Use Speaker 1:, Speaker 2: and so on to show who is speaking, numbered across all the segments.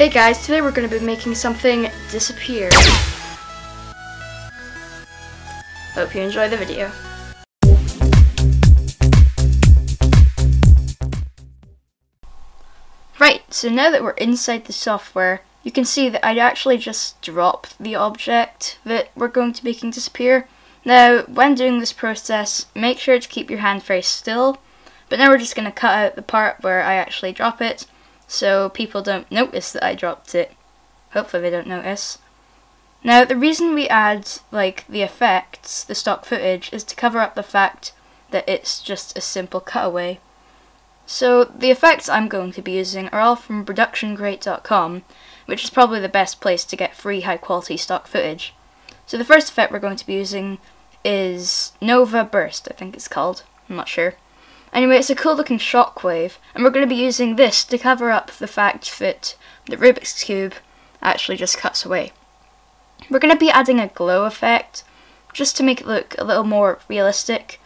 Speaker 1: Hey guys, today we're going to be making something disappear. Hope you enjoy the video. Right, so now that we're inside the software, you can see that I'd actually just dropped the object that we're going to be making disappear. Now, when doing this process, make sure to keep your hand very still, but now we're just going to cut out the part where I actually drop it, so people don't notice that I dropped it. Hopefully they don't notice. Now, the reason we add, like, the effects, the stock footage, is to cover up the fact that it's just a simple cutaway. So, the effects I'm going to be using are all from ProductionCrate.com, which is probably the best place to get free high quality stock footage. So the first effect we're going to be using is Nova Burst, I think it's called. I'm not sure. Anyway, it's a cool looking shockwave, and we're going to be using this to cover up the fact that the Rubik's Cube actually just cuts away. We're going to be adding a glow effect, just to make it look a little more realistic.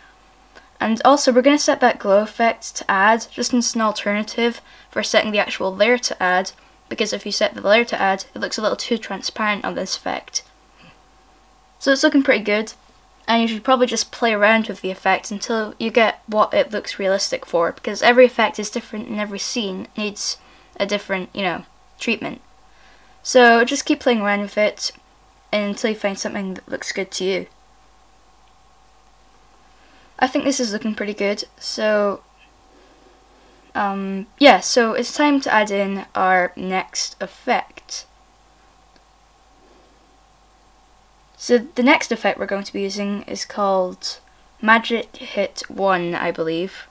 Speaker 1: And also, we're going to set that glow effect to add, just as an alternative for setting the actual layer to add, because if you set the layer to add, it looks a little too transparent on this effect. So it's looking pretty good, and you should probably just play around with the effect until you get what it looks realistic for, because every effect is different and every scene needs a different, you know, treatment. So just keep playing around with it until you find something that looks good to you. I think this is looking pretty good, so um, yeah, so it's time to add in our next effect. So the next effect we're going to be using is called Magic Hit 1, I believe.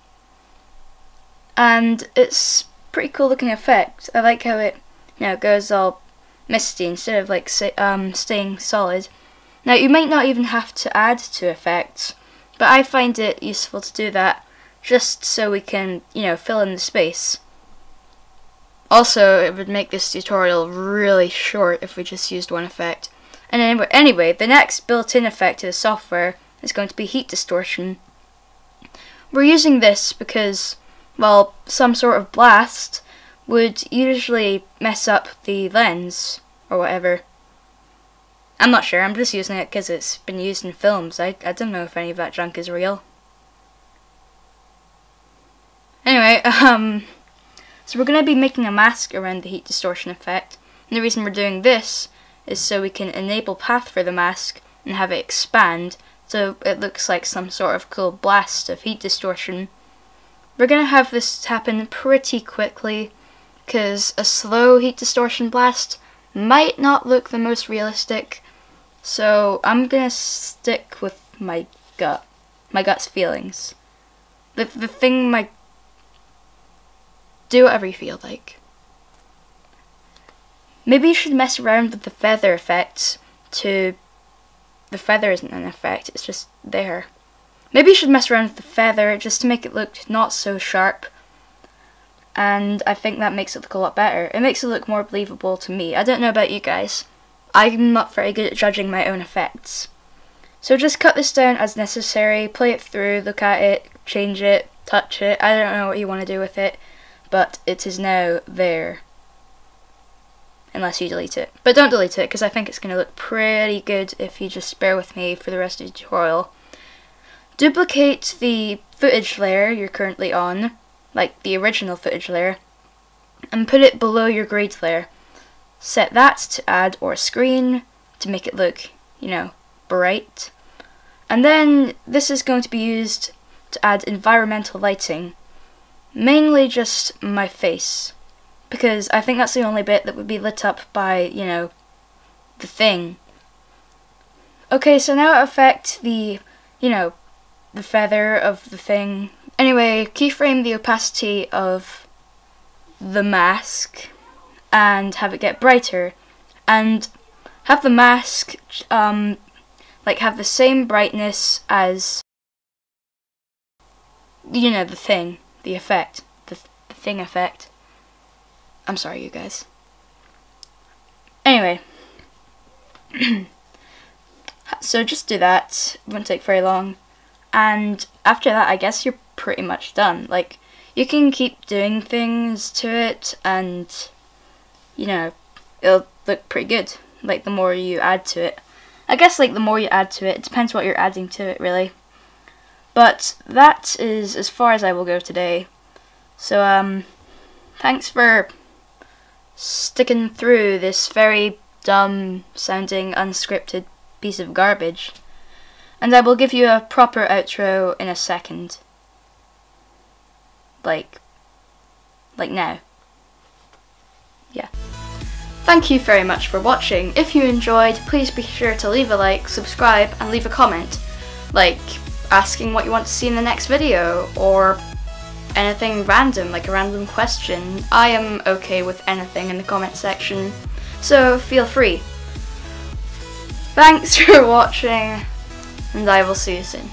Speaker 1: And it's pretty cool looking effect. I like how it you know, goes all misty instead of like um, staying solid. Now you might not even have to add to effects, but I find it useful to do that just so we can, you know, fill in the space. Also, it would make this tutorial really short if we just used one effect. And anyway, the next built-in effect to the software is going to be heat distortion. We're using this because, well, some sort of blast would usually mess up the lens or whatever. I'm not sure, I'm just using it because it's been used in films. I, I don't know if any of that junk is real. Anyway, um, so we're going to be making a mask around the heat distortion effect. And the reason we're doing this is so we can enable path for the mask and have it expand so it looks like some sort of cool blast of heat distortion. We're going to have this happen pretty quickly because a slow heat distortion blast might not look the most realistic. So I'm going to stick with my gut, my gut's feelings. The, the thing my do whatever you feel like. Maybe you should mess around with the feather effect to... The feather isn't an effect, it's just there. Maybe you should mess around with the feather just to make it look not so sharp. And I think that makes it look a lot better. It makes it look more believable to me. I don't know about you guys. I'm not very good at judging my own effects. So just cut this down as necessary, play it through, look at it, change it, touch it. I don't know what you want to do with it but it is now there. Unless you delete it. But don't delete it, because I think it's going to look pretty good if you just bear with me for the rest of the tutorial. Duplicate the footage layer you're currently on, like the original footage layer, and put it below your grade layer. Set that to add or screen to make it look, you know, bright. And then this is going to be used to add environmental lighting Mainly just my face. Because I think that's the only bit that would be lit up by, you know, the thing. Okay, so now affect the, you know, the feather of the thing. Anyway, keyframe the opacity of the mask and have it get brighter. And have the mask, um, like have the same brightness as, you know, the thing the effect, the, the thing effect. I'm sorry, you guys. Anyway, so just do that. It won't take very long. And after that, I guess you're pretty much done. Like, you can keep doing things to it, and you know, it'll look pretty good. Like the more you add to it. I guess like the more you add to it, it depends what you're adding to it really. But that is as far as I will go today. So um thanks for sticking through this very dumb sounding unscripted piece of garbage. And I will give you a proper outro in a second. Like like now. Yeah. Thank you very much for watching. If you enjoyed, please be sure to leave a like, subscribe, and leave a comment. Like, asking what you want to see in the next video, or anything random, like a random question. I am okay with anything in the comment section, so feel free. Thanks for watching, and I will see you soon.